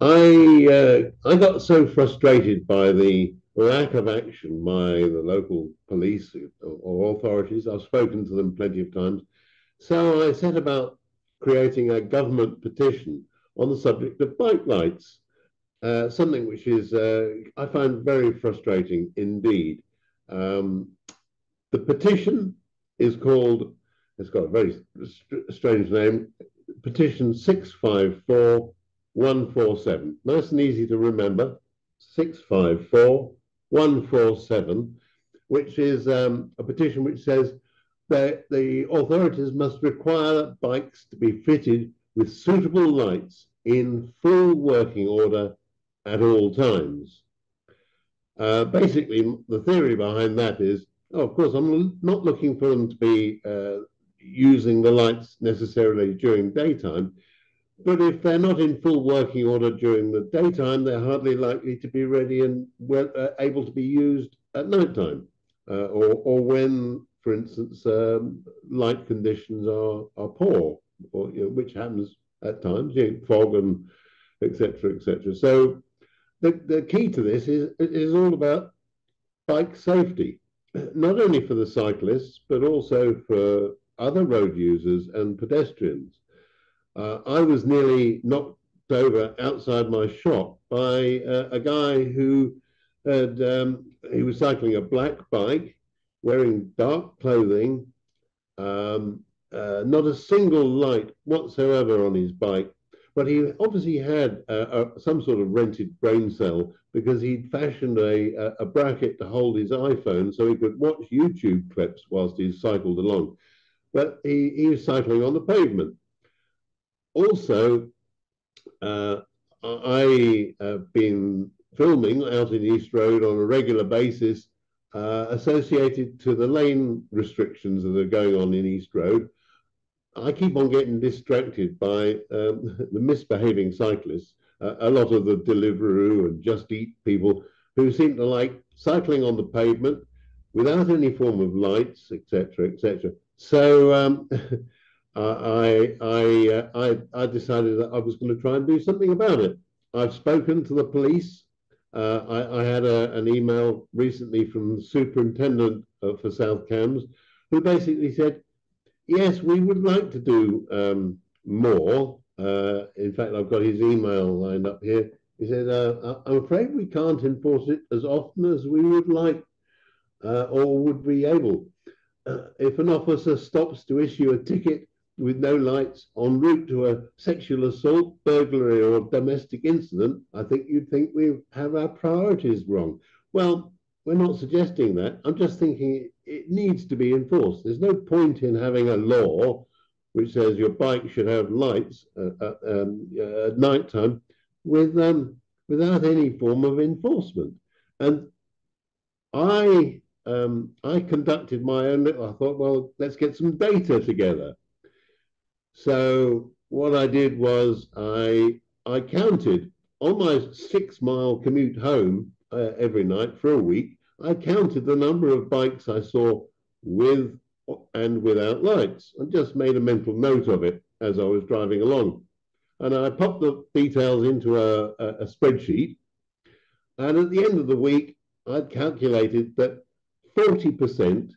I uh, I got so frustrated by the lack of action by the local police or authorities. I've spoken to them plenty of times. So I set about creating a government petition on the subject of bike lights, uh, something which is uh, I find very frustrating indeed. Um, the petition is called, it's got a very strange name, petition 654147. Nice and easy to remember, 654147, which is um, a petition which says that the authorities must require bikes to be fitted with suitable lights in full working order at all times. Uh, basically, the theory behind that is, oh, of course, I'm not looking for them to be uh, using the lights necessarily during daytime, but if they're not in full working order during the daytime, they're hardly likely to be ready and well, uh, able to be used at night time, uh, or, or when, for instance, um, light conditions are, are poor, or, you know, which happens at times, you know, fog and etc. etc. So the, the key to this is, is all about bike safety, not only for the cyclists, but also for other road users and pedestrians. Uh, I was nearly knocked over outside my shop by uh, a guy who had, um, he was cycling a black bike, wearing dark clothing, um, uh, not a single light whatsoever on his bike, but he obviously had some sort of rented brain cell because he'd fashioned a, a bracket to hold his iPhone so he could watch YouTube clips whilst he cycled along. But he, he was cycling on the pavement. Also, uh, I have been filming out in East Road on a regular basis uh, associated to the lane restrictions that are going on in East Road. I keep on getting distracted by um, the misbehaving cyclists, uh, a lot of the Deliveroo and Just Eat people who seem to like cycling on the pavement without any form of lights, etc., etc. So um, I, I, uh, I, I decided that I was going to try and do something about it. I've spoken to the police. Uh, I, I, had a, an email recently from the superintendent uh, for South Cambs who basically said, yes, we would like to do um, more. Uh, in fact, I've got his email lined up here. He said, uh, I'm afraid we can't enforce it as often as we would like uh, or would be able. If an officer stops to issue a ticket with no lights en route to a sexual assault, burglary, or domestic incident, I think you'd think we have our priorities wrong. Well, we're not suggesting that. I'm just thinking it needs to be enforced. There's no point in having a law which says your bike should have lights uh, uh, um, uh, at night time with, um, without any form of enforcement. And I, um, I conducted my own little, I thought, well, let's get some data together. So what I did was I, I counted on my six mile commute home uh, every night for a week. I counted the number of bikes I saw with and without lights and just made a mental note of it as I was driving along. And I popped the details into a, a, a spreadsheet. And at the end of the week, I'd calculated that 40%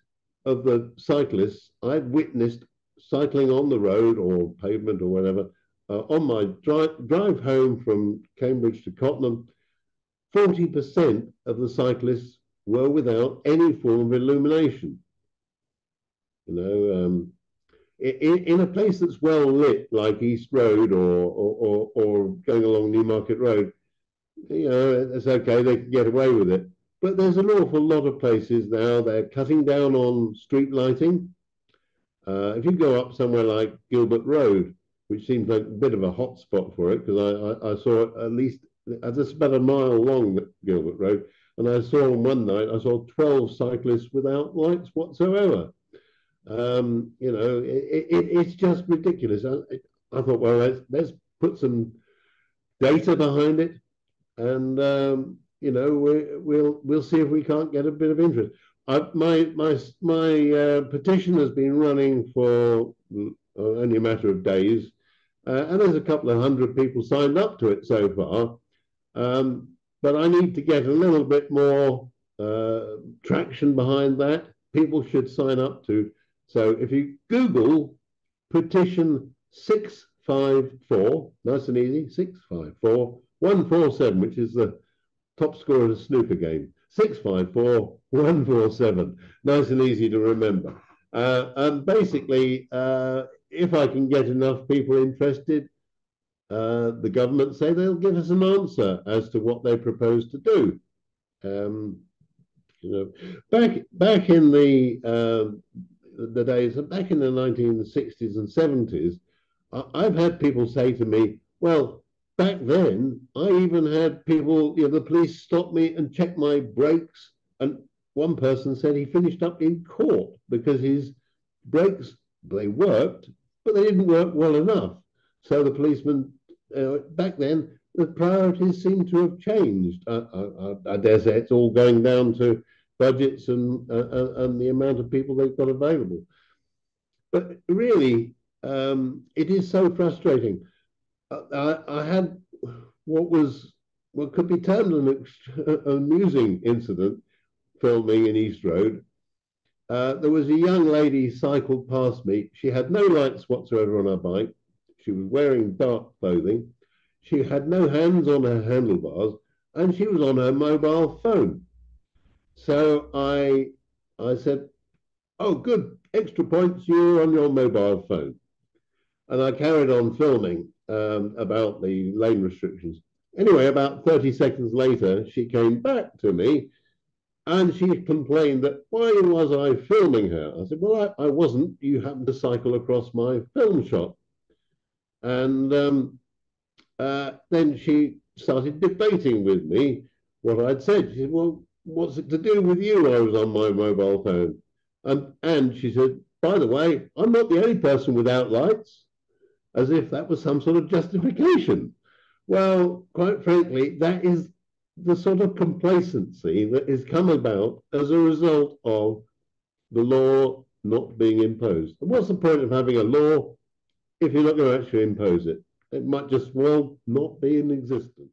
of the cyclists I'd witnessed cycling on the road or pavement or whatever uh, on my drive, drive home from Cambridge to Cottenham, 40% of the cyclists were without any form of illumination. You know, um, in, in, a place that's well lit, like East Road or, or, or, or going along Newmarket Road, you know, it's okay, they can get away with it. But there's an awful lot of places now, they're cutting down on street lighting. Uh, if you go up somewhere like Gilbert Road, which seems like a bit of a hot spot for it, because I, I, I, saw at least, just about a mile long Gilbert Road, and I saw on one night, I saw 12 cyclists without lights whatsoever. Um, you know, it, it, it's just ridiculous. I, I, thought, well, let's, let's put some data behind it, and um, you know, we, we'll we'll see if we can't get a bit of interest. I, my my my uh, petition has been running for uh, only a matter of days. Uh, and there's a couple of hundred people signed up to it so far. Um, but I need to get a little bit more uh, traction behind that. People should sign up to. So if you Google petition 654, nice and easy, 654 147, which is the top score of the snooker game. 654 147. Nice and easy to remember. Uh, and basically, uh, if I can get enough people interested, uh, the government say they'll give us an answer as to what they propose to do. Um, you know, back back in the uh, the days, back in the 1960s and 70s, I've had people say to me, "Well, back then, I even had people, you know, the police stop me and check my brakes, and one person said he finished up in court because his brakes they worked, but they didn't work well enough. So the policeman uh, back then the priorities seem to have changed. I, I, I, dare say it's all going down to budgets and uh, uh, and the amount of people they've got available. But really, um, it is so frustrating. I, I had what was what could be termed an amusing incident filming in East Road. Uh, there was a young lady cycled past me. She had no lights whatsoever on her bike. She was wearing dark clothing. She had no hands on her handlebars, and she was on her mobile phone. So I, I said, "Oh, good, extra points. You're on your mobile phone." And I carried on filming um, about the lane restrictions. Anyway, about 30 seconds later, she came back to me and she complained that why was I filming her? I said, well, I, I wasn't. You happened to cycle across my film shot. And um, uh, then she started debating with me what I'd said. She said, well, what's it to do with you? I was on my mobile phone. And, and she said, by the way, I'm not the only person without lights, as if that was some sort of justification. Well, quite frankly, that is the sort of complacency that has come about as a result of the law not being imposed. And what's the point of having a law if you're not going to actually impose it? It might just well not be in existence.